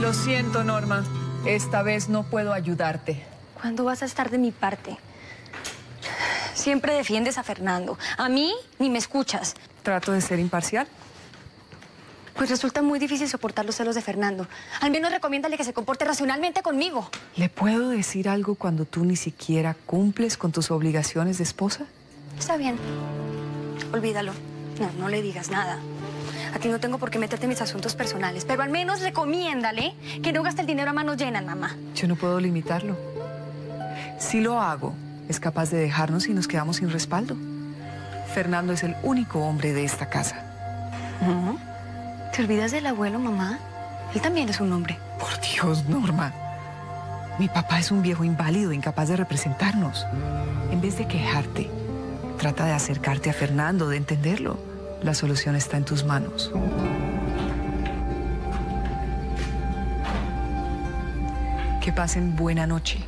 Lo siento, Norma. Esta vez no puedo ayudarte. ¿Cuándo vas a estar de mi parte? Siempre defiendes a Fernando. A mí ni me escuchas. Trato de ser imparcial. Pues resulta muy difícil soportar los celos de Fernando. Al menos recomiéndale que se comporte racionalmente conmigo. ¿Le puedo decir algo cuando tú ni siquiera cumples con tus obligaciones de esposa? Está bien. Olvídalo. No, no le digas nada. A ti no tengo por qué meterte en mis asuntos personales, pero al menos recomiéndale que no gaste el dinero a manos llenas, mamá. Yo no puedo limitarlo. Si lo hago, es capaz de dejarnos y nos quedamos sin respaldo. Fernando es el único hombre de esta casa. ¿Te olvidas del abuelo, mamá? Él también es un hombre. Por Dios, Norma. Mi papá es un viejo inválido, incapaz de representarnos. En vez de quejarte, trata de acercarte a Fernando, de entenderlo. La solución está en tus manos. Que pasen buena noche.